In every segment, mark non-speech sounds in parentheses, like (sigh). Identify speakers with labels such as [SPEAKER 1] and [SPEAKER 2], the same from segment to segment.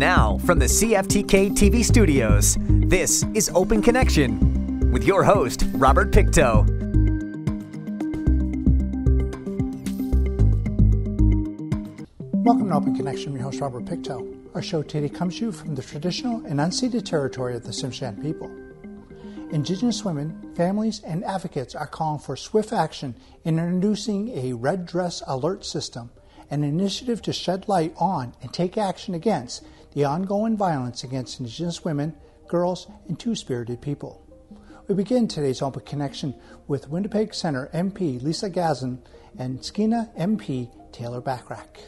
[SPEAKER 1] Now, from the CFTK TV studios, this is Open Connection with your host, Robert Pictou.
[SPEAKER 2] Welcome to Open Connection. Your host, Robert Pictou. Our show today comes to you from the traditional and unceded territory of the Tsimshian people. Indigenous women, families, and advocates are calling for swift action in introducing a red dress alert system an initiative to shed light on and take action against the ongoing violence against Indigenous women, girls, and two spirited people. We begin today's Open Connection with Winnipeg Centre MP Leah Gazan and Skeena MP Taylor Bachrach.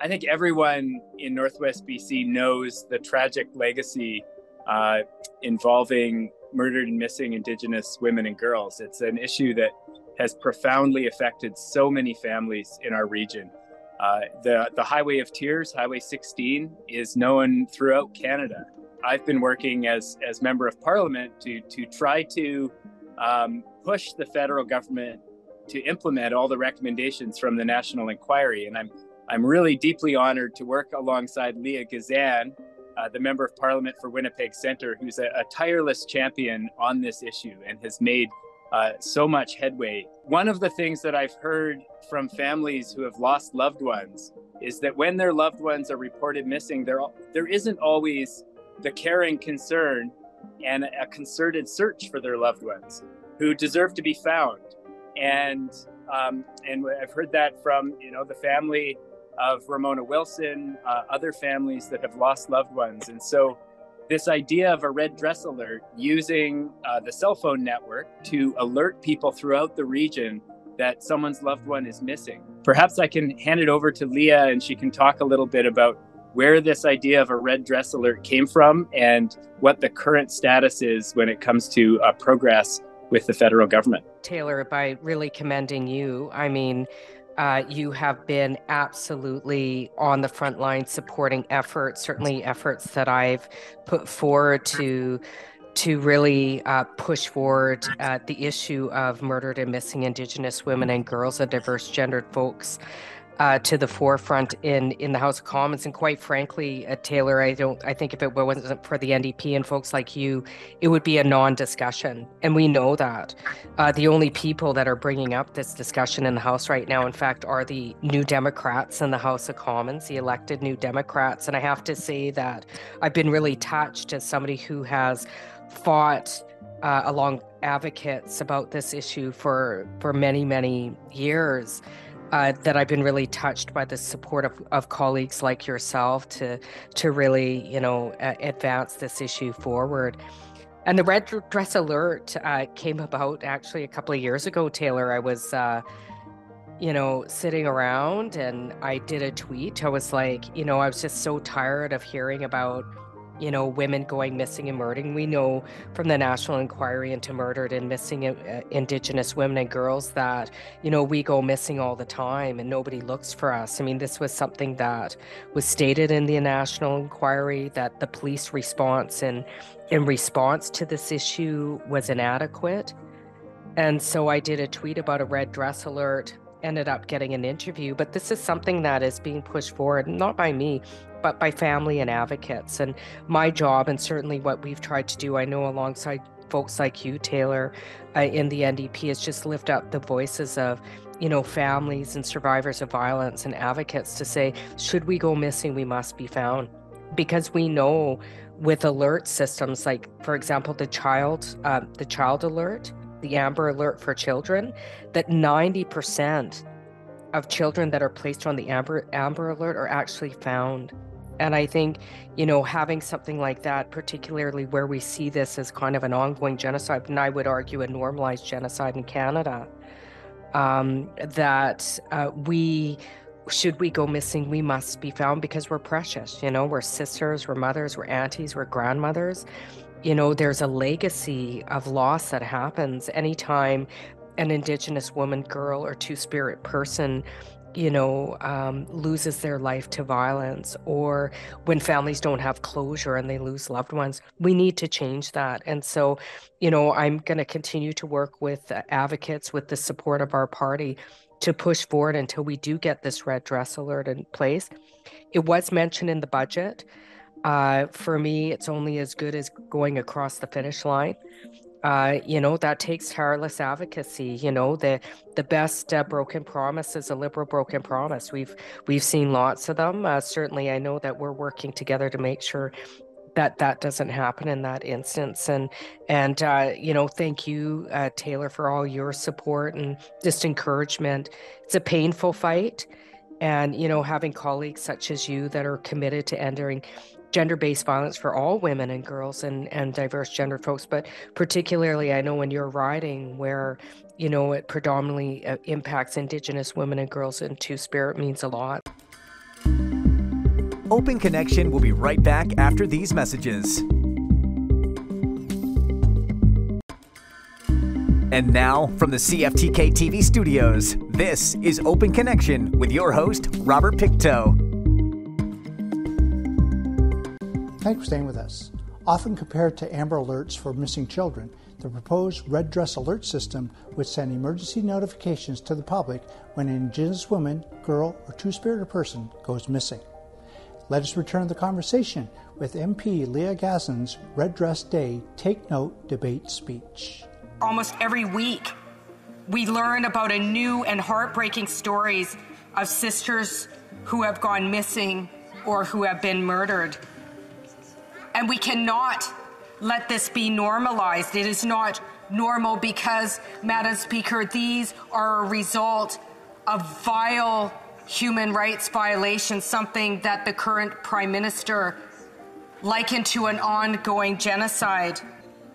[SPEAKER 3] I think everyone in Northwest BC knows the tragic legacy uh, involving murdered and missing Indigenous women and girls. It's an issue that has profoundly affected so many families in our region. Uh, the, the Highway of Tears, Highway 16, is known throughout Canada. I've been working as, as member of parliament to, to try to um, push the federal government to implement all the recommendations from the National Inquiry. And I'm, I'm really deeply honored to work alongside Leah Gazan, uh, the member of parliament for Winnipeg Centre, who's a, a tireless champion on this issue and has made uh, so much headway. One of the things that I've heard from families who have lost loved ones is that when their loved ones are reported missing, there there isn't always the caring concern and a concerted search for their loved ones who deserve to be found. And um, and I've heard that from you know the family of Ramona Wilson, uh, other families that have lost loved ones, and so this idea of a red dress alert using uh, the cell phone network to alert people throughout the region that someone's loved one is missing. Perhaps I can hand it over to Leah and she can talk a little bit about where this idea of a red dress alert came from and what the current status is when it comes to uh, progress with the federal government.
[SPEAKER 4] Taylor, by really commending you, I mean, uh, you have been absolutely on the front line supporting efforts, certainly efforts that I've put forward to to really uh, push forward uh, the issue of murdered and missing Indigenous women and girls and diverse gendered folks uh, to the forefront in in the House of Commons. And quite frankly, uh, Taylor, I don't. I think if it wasn't for the NDP and folks like you, it would be a non-discussion, and we know that. Uh, the only people that are bringing up this discussion in the House right now, in fact, are the New Democrats in the House of Commons, the elected New Democrats. And I have to say that I've been really touched as somebody who has fought uh, along advocates about this issue for for many many years uh, that I've been really touched by the support of, of colleagues like yourself to to really you know uh, advance this issue forward. And the red dress alert uh, came about actually a couple of years ago. Taylor, I was. Uh, you know, sitting around and I did a tweet. I was like, you know, I was just so tired of hearing about you know, women going missing and murdering. We know from the National Inquiry into Murdered and Missing uh, Indigenous Women and Girls that, you know, we go missing all the time and nobody looks for us. I mean, this was something that was stated in the National Inquiry that the police response and in response to this issue was inadequate. And so I did a tweet about a red dress alert ended up getting an interview, but this is something that is being pushed forward, not by me, but by family and advocates. And my job, and certainly what we've tried to do, I know alongside folks like you, Taylor, uh, in the NDP, is just lift up the voices of you know, families and survivors of violence and advocates to say, should we go missing, we must be found. Because we know with alert systems, like for example, the child, uh, the child alert, the Amber Alert for children, that 90% of children that are placed on the Amber Amber Alert are actually found. And I think, you know, having something like that, particularly where we see this as kind of an ongoing genocide, and I would argue a normalized genocide in Canada, um, that uh, we, should we go missing, we must be found because we're precious. You know, we're sisters, we're mothers, we're aunties, we're grandmothers. You know, there's a legacy of loss that happens anytime an Indigenous woman, girl, or two spirit person you know, um, loses their life to violence, or when families don't have closure and they lose loved ones. We need to change that. And so, you know, I'm going to continue to work with advocates with the support of our party to push forward until we do get this red dress alert in place. It was mentioned in the budget. Uh, for me, it's only as good as going across the finish line. Uh, you know that takes tireless advocacy. You know the the best uh, broken promise is a liberal broken promise. We've we've seen lots of them. Uh, certainly, I know that we're working together to make sure that that doesn't happen in that instance. And and uh, you know, thank you, uh, Taylor, for all your support and just encouragement. It's a painful fight, and you know, having colleagues such as you that are committed to ending gender-based violence for all women and girls and, and diverse gender folks but particularly i know when you're riding where you know it predominantly uh, impacts indigenous women and girls and two-spirit means a lot
[SPEAKER 1] open connection will be right back after these messages And now, from the CFTK TV studios, this is Open Connection with your host, Robert Pictou.
[SPEAKER 2] Thanks for staying with us. Often compared to Amber Alerts for missing children, the proposed Red Dress Alert system would send emergency notifications to the public when an Indigenous woman, girl, or two spirited person goes missing. Let us return to the conversation with MP Leah Gazan's Red Dress Day Take Note debate speech.
[SPEAKER 5] Almost every week, we learn about a new and heartbreaking stories of sisters who have gone missing or who have been murdered. And we cannot let this be normalized. It is not normal because, Madam Speaker, these are a result of vile human rights violations, something that the current Prime Minister likened to an ongoing genocide.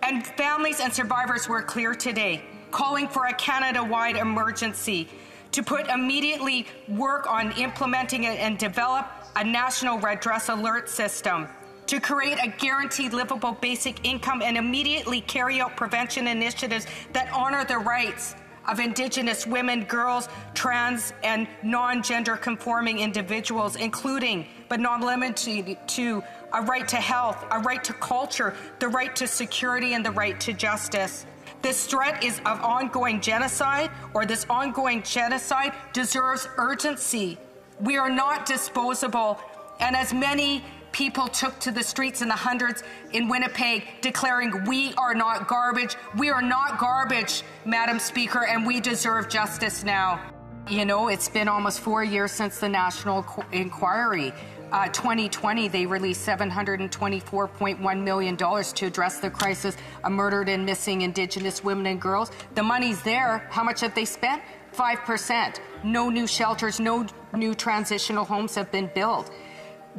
[SPEAKER 5] And families and survivors were clear today, calling for a Canada wide emergency to put immediately work on implementing it and develop a national red dress alert system to create a guaranteed livable basic income and immediately carry out prevention initiatives that honor the rights of Indigenous women, girls, trans, and non gender conforming individuals, including but not limited to a right to health, a right to culture, the right to security, and the right to justice. This threat is of ongoing genocide, or this ongoing genocide deserves urgency. We are not disposable, and as many people took to the streets in the hundreds in Winnipeg declaring, We are not garbage. We are not garbage, Madam Speaker, and we deserve justice now. You know, it's been almost four years since the national inquiry. Uh, 2020, they released $724.1 million to address the crisis of murdered and missing Indigenous women and girls. The money's there. How much have they spent? 5%. No new shelters, no new transitional homes have been built.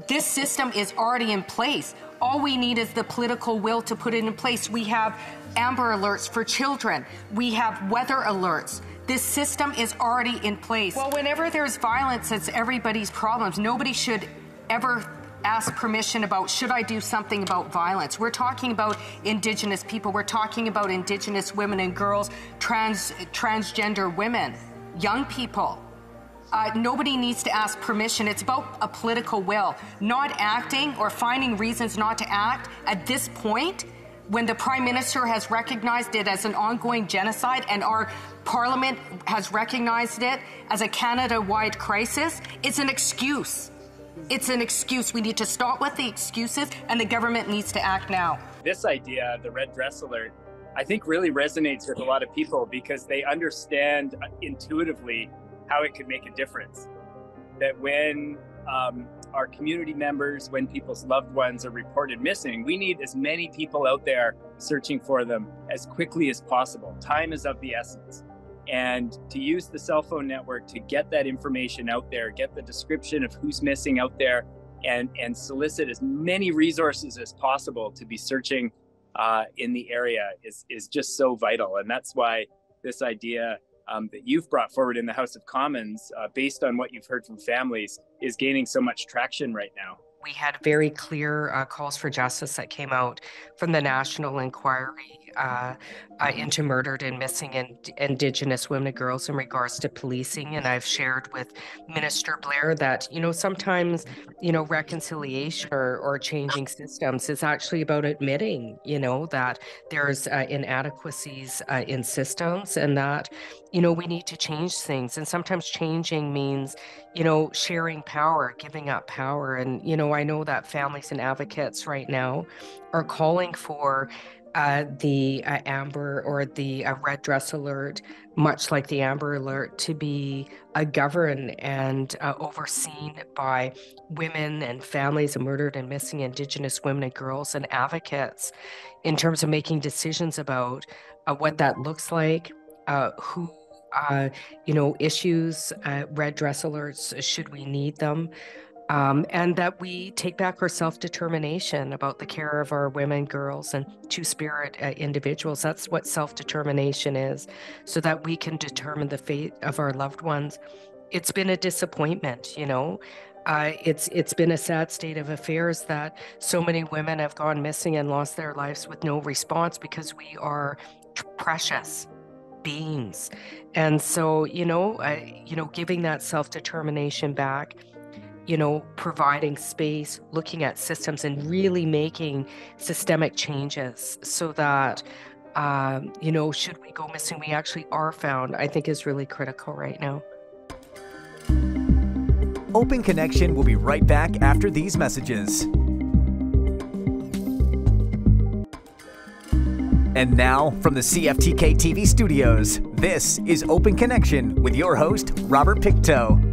[SPEAKER 5] This system is already in place. All we need is the political will to put it in place. We have Amber Alerts for children, we have weather alerts. This system is already in place. Well, whenever there's violence, it's everybody's problems. Nobody should ever ask permission about should I do something about violence. We're talking about indigenous people. We're talking about indigenous women and girls, trans transgender women, young people. Uh, nobody needs to ask permission. It's about a political will. Not acting or finding reasons not to act at this point, when the Prime Minister has recognized it as an ongoing genocide and our Parliament has recognized it as a Canada wide crisis, it's an excuse. It's an excuse. We need to stop with the excuses, and the government needs to act now.
[SPEAKER 3] This idea, the red dress alert, I think really resonates with a lot of people because they understand intuitively how it could make a difference. That when um, our community members, when people's loved ones are reported missing, we need as many people out there searching for them as quickly as possible. Time is of the essence. And to use the cell phone network to get that information out there, get the description of who's missing out there, and, and solicit as many resources as possible to be searching uh, in the area is, is just so vital. And that's why this idea um, that you've brought forward in the House of Commons, uh, based on what you've heard from families, is gaining so much traction right now.
[SPEAKER 4] We had very clear uh, calls for justice that came out from the National Inquiry uh, uh, into murdered and missing and Indigenous women and girls in regards to policing. And I've shared with Minister Blair that, you know, sometimes, you know, reconciliation or, or changing systems is actually about admitting, you know, that there's uh, inadequacies uh, in systems and that, you know, we need to change things. And sometimes changing means, you know, sharing power, giving up power. And, you know, I know that families and advocates right now are calling for uh, the uh, amber or the uh, red dress alert, much like the amber alert, to be governed and uh, overseen by women and families of murdered and missing Indigenous women and girls and advocates in terms of making decisions about uh, what that looks like, who uh, you know, issues, red dress alerts, should we need them, um, and that we take back our self determination about the care of our women, girls, and two spirit uh, individuals. That's what self determination is, so that we can determine the fate of our loved ones. It's been a disappointment, you know. Uh, it's it's been a sad state of affairs that so many women have gone missing and lost their lives with no response because we are precious beings. And so, you know, you know, giving that self determination back, you know, providing space, looking at systems, and really making systemic changes so that, um, you know, should we go missing, we actually are found, I think is really critical right now.
[SPEAKER 1] Open Connection will be right back after these messages. And now, from the CFTK TV studios, this is Open Connection with your host, Robert Pictou.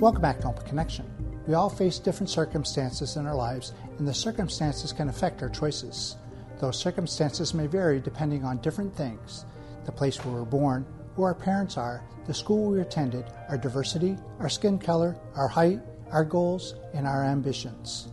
[SPEAKER 2] Welcome back to Open Connection. We all face different circumstances in our lives, and the circumstances can affect our choices. Those circumstances may vary depending on different things the place where we're born, who our parents are, the school we attended, our diversity, our skin color, our height, our goals, and our ambitions.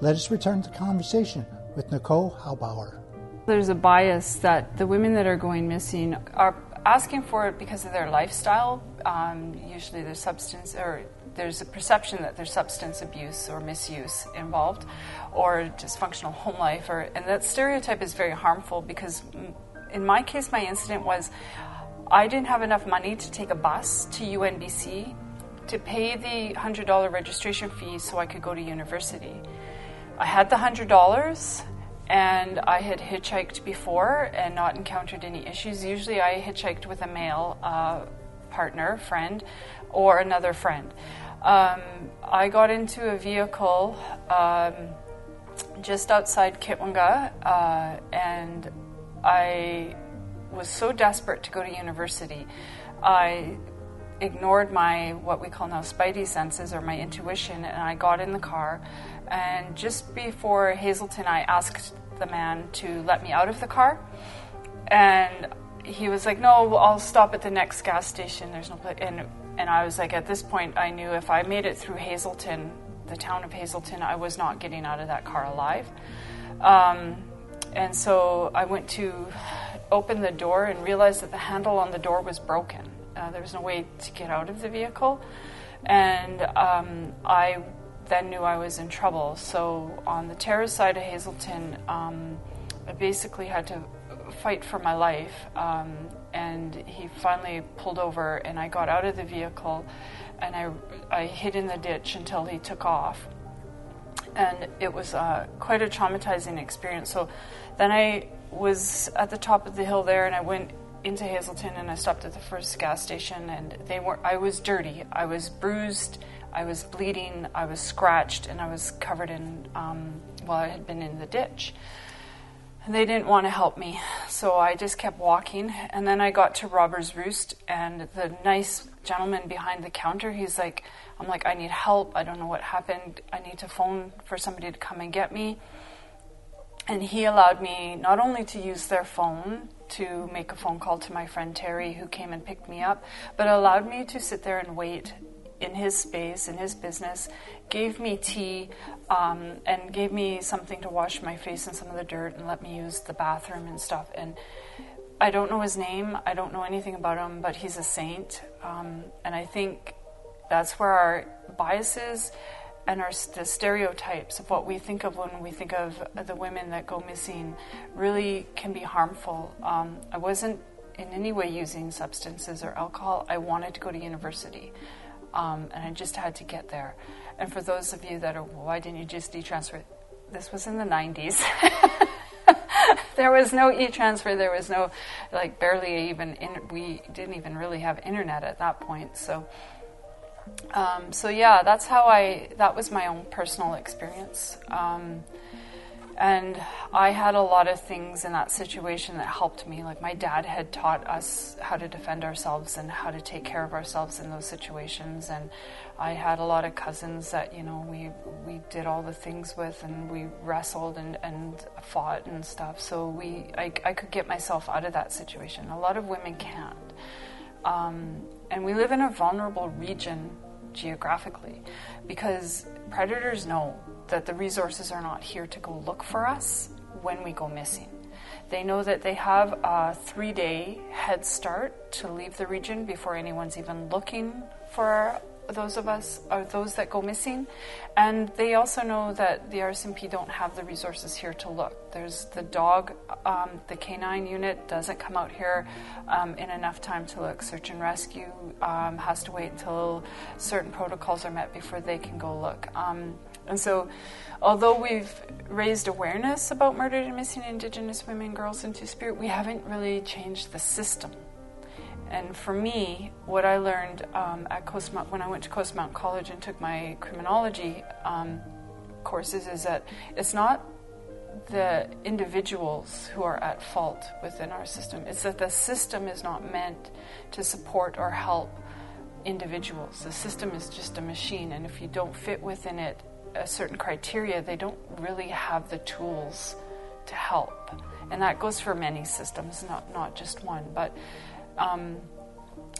[SPEAKER 2] Let us return to the conversation with Nicole Halbauer.
[SPEAKER 6] There's a bias that the women that are going missing are asking for it because of their lifestyle. Um, usually there's substance or there's a perception that there's substance abuse or misuse involved or dysfunctional home life or and that stereotype is very harmful because in my case my incident was I didn't have enough money to take a bus to UNBC to pay the $100 registration fee so I could go to university. I had the hundred dollars and I had hitchhiked before and not encountered any issues. Usually I hitchhiked with a male uh, partner, friend, or another friend. Um, I got into a vehicle um, just outside Kitwanga uh, and I was so desperate to go to university. I ignored my what we call now spidey senses or my intuition and I got in the car and just before Hazelton, I asked the man to let me out of the car. And he was like, No, I'll stop at the next gas station. There's no place. And, and I was like, At this point, I knew if I made it through Hazelton, the town of Hazelton, I was not getting out of that car alive. Um, and so I went to open the door and realized that the handle on the door was broken. Uh, there was no way to get out of the vehicle. And um, I then knew I was in trouble. So on the Terrace side of Hazelton, um, I basically had to fight for my life. Um, and he finally pulled over, and I got out of the vehicle, and I, I hid in the ditch until he took off. And it was uh, quite a traumatizing experience. So then I was at the top of the hill there, and I went into Hazelton, and I stopped at the first gas station, and they were. I was dirty. I was bruised I was bleeding, I was scratched, and I was covered in, um, well, I had been in the ditch. They didn't want to help me, so I just kept walking. And then I got to Robber's Roost, and the nice gentleman behind the counter, he's like, I'm like, I need help. I don't know what happened. I need to phone for somebody to come and get me. And he allowed me not only to use their phone to make a phone call to my friend Terry, who came and picked me up, but allowed me to sit there and wait in his space, in his business, gave me tea um, and gave me something to wash my face in some of the dirt and let me use the bathroom and stuff. And I don't know his name, I don't know anything about him, but he's a saint. Um, and I think that's where our biases and our the stereotypes of what we think of when we think of the women that go missing really can be harmful. Um, I wasn't in any way using substances or alcohol. I wanted to go to university, um, and I just had to get there. And for those of you that are, well, why didn't you just e-transfer? This was in the 90s. (laughs) there was no e-transfer. There was no, like, barely even. In, we didn't even really have internet at that point. So um, so yeah, that's how I. That was my own personal experience, um, and I had a lot of things in that situation that helped me. Like my dad had taught us how to defend ourselves and how to take care of ourselves in those situations, and I had a lot of cousins that you know we we did all the things with, and we wrestled and and fought and stuff. So we I, I could get myself out of that situation. A lot of women can't. Um, and we live in a vulnerable region geographically because predators know that the resources are not here to go look for us when we go missing. They know that they have a three day head start to leave the region before anyone's even looking for those of us or those that go missing. And they also know that the RCMP don't have the resources here to look. There's the dog, um, the canine unit doesn't come out here um, in enough time to look. Search and rescue um, has to wait until certain protocols are met before they can go look. And so, although we've raised awareness about murdered and missing Indigenous women, girls, and Two Spirit, we haven't really changed the system. And for me, what I learned um, at Coastmount when I went to Coast Coastmount College and took my criminology um, courses is that it's not the individuals who are at fault within our system. It's that the system is not meant to support or help individuals. The system is just a machine, and if you don't fit within it a certain criteria, they don't really have the tools to help. And that goes for many systems, not not just one. But um,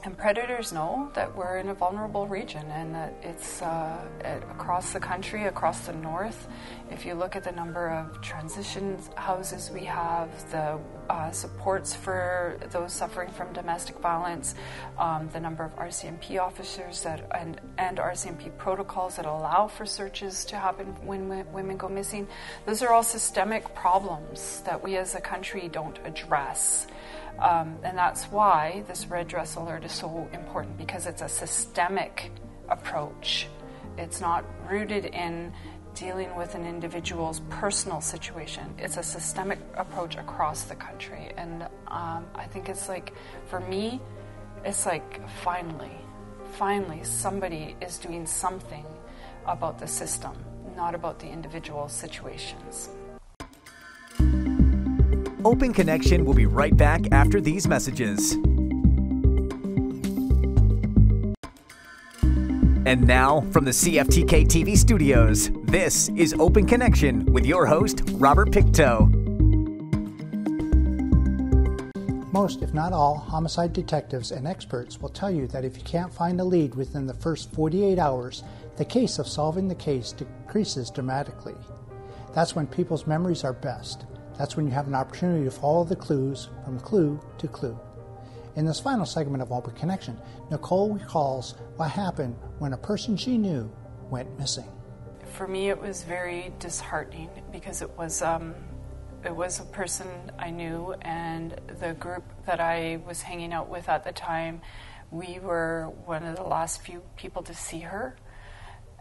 [SPEAKER 6] and predators know that we're in a vulnerable region and that it's uh, across the country, across the north. If you look at the number of transition houses we have, the uh, supports for those suffering from domestic violence, um, the number of RCMP officers that and, and RCMP protocols that allow for searches to happen when women go missing, those are all systemic problems that we as a country don't address. Um, and that's why this red dress alert is so important because it's a systemic approach. It's not rooted in dealing with an individual's personal situation. It's a systemic approach across the country. And um, I think it's like, for me, it's like finally, finally, somebody is doing something about the system, not about the individual situations.
[SPEAKER 1] Open Connection will be right back after these messages. And now, from the CFTK TV studios, this is Open Connection with your host, Robert Pictou.
[SPEAKER 2] Most, if not all, homicide detectives and experts will tell you that if you can't find a lead within the first 48 hours, the case of solving the case decreases dramatically. That's when people's memories are best. That's when you have an opportunity to follow the clues from clue to clue. In this final segment of Open Connection, Nicole recalls what happened when a person she knew went missing.
[SPEAKER 6] For me, it was very disheartening because it was um, it was a person I knew, and the group that I was hanging out with at the time, we were one of the last few people to see her,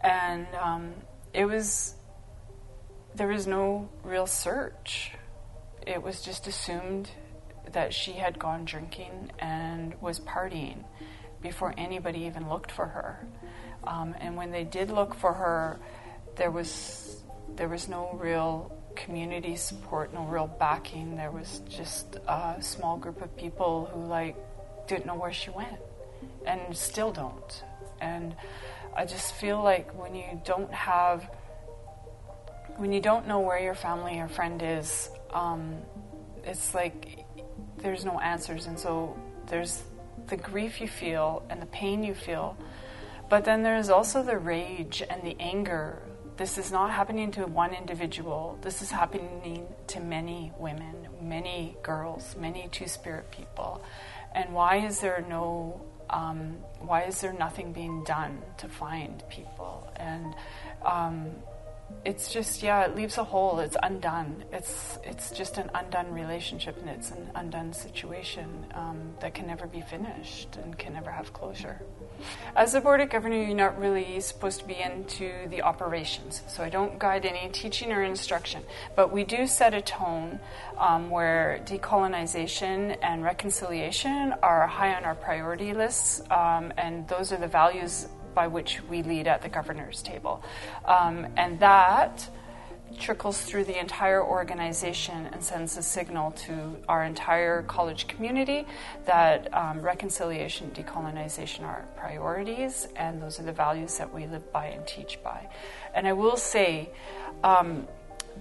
[SPEAKER 6] and um, it was there was no real search it was just assumed that she had gone drinking and was partying before anybody even looked for her. Um, and when they did look for her, there was there was no real community support, no real backing. There was just a small group of people who like didn't know where she went, and still don't. And I just feel like when you don't have when you don't know where your family or friend is, um, it's like there's no answers, and so there's the grief you feel and the pain you feel, but then there's also the rage and the anger. This is not happening to one individual. This is happening to many women, many girls, many two spirit people. And why is there no Um, why is there nothing being done to find people? And um, it's just yeah, it leaves a hole. It's undone. It's it's just an undone relationship, and it's an undone situation um, that can never be finished and can never have closure. As a board of governor, you're not really supposed to be into the operations, so I don't guide any teaching or instruction. But we do set a tone um, where decolonization and reconciliation are high on our priority lists, um, and those are the values by which we lead at the governor's table. Um, and that trickles through the entire organization and sends a signal to our entire college community that um, reconciliation, decolonization are priorities, and those are the values that we live by and teach by. And I will say, um,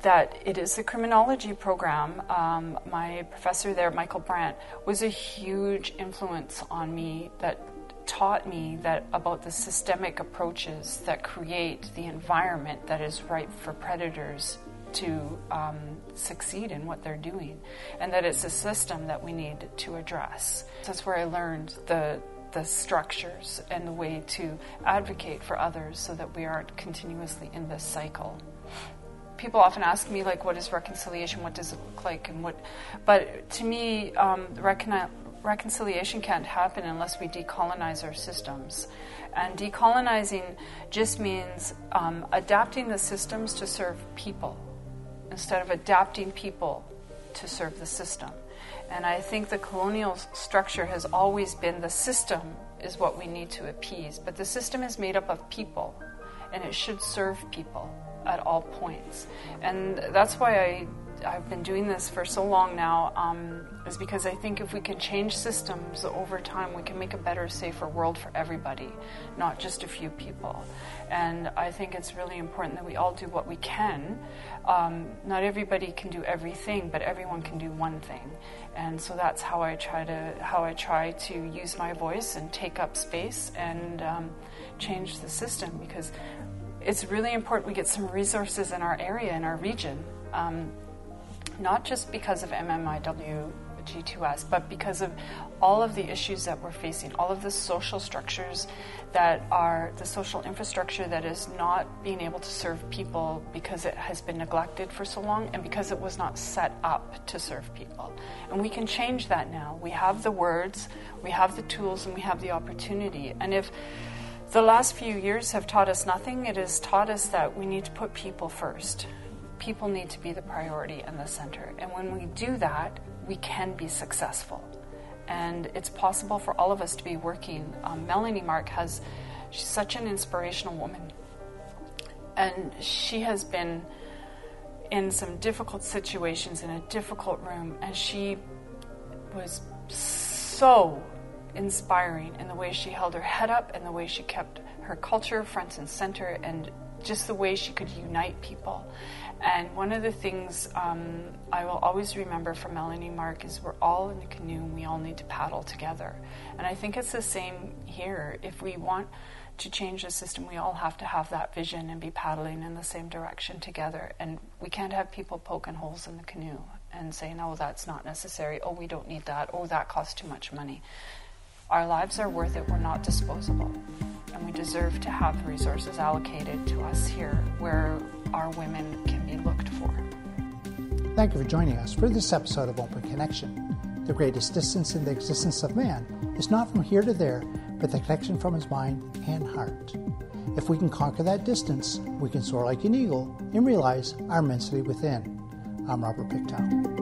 [SPEAKER 6] that it is a criminology program. Um, my professor there, Michael Brandt, was a huge influence on me that taught me that about the systemic approaches that create the environment that is ripe for predators to um, succeed in what they're doing, and that it's a system that we need to address. That's where I learned the the structures and the way to advocate for others so that we aren't continuously in this cycle. People often ask me like what is reconciliation? What does it look like? And what but to me um, recon- reconciliation can't happen unless we decolonize our systems. And decolonizing just means um, adapting the systems to serve people instead of adapting people to serve the system. And I think the colonial structure has always been the system is what we need to appease, but the system is made up of people and it should serve people at all points. And that's why I I've been doing this for so long now um, is because I think if we can change systems over time, we can make a better, safer world for everybody, not just a few people. And I think it's really important that we all do what we can. Um, not everybody can do everything, but everyone can do one thing. And so that's how I try to how I try to use my voice and take up space and um, change the system because it's really important we get some resources in our area in our region. Um, not just because of MMIW G2S, but because of all of the issues that we're facing, all of the social structures that are the social infrastructure that is not being able to serve people because it has been neglected for so long and because it was not set up to serve people. And we can change that now. We have the words, we have the tools, and we have the opportunity. And if the last few years have taught us nothing, it has taught us that we need to put people first people need to be the priority and the center. And when we do that, we can be successful. And it's possible for all of us to be working. Um, Melanie Mark has, she's such an inspirational woman. And she has been in some difficult situations in a difficult room, and she was so inspiring in the way she held her head up and the way she kept her culture front and center and just the way she could unite people. And one of the things um, I will always remember from Melanie Mark is we're all in a canoe and we all need to paddle together. And I think it's the same here. If we want to change the system, we all have to have that vision and be paddling in the same direction together. And we can't have people poking holes in the canoe and saying, oh, that's not necessary. Oh, we don't need that. Oh, that costs too much money. Our lives are worth it. We're not disposable. And we deserve to have resources allocated to us here where our women can be looked for.
[SPEAKER 2] Thank you for joining us for this episode of Open Connection. The greatest distance in the existence of man is not from here to there, but the connection from his mind and heart. If we can conquer that distance, we can soar like an eagle and realize our immensity within. I'm Robert Pictou.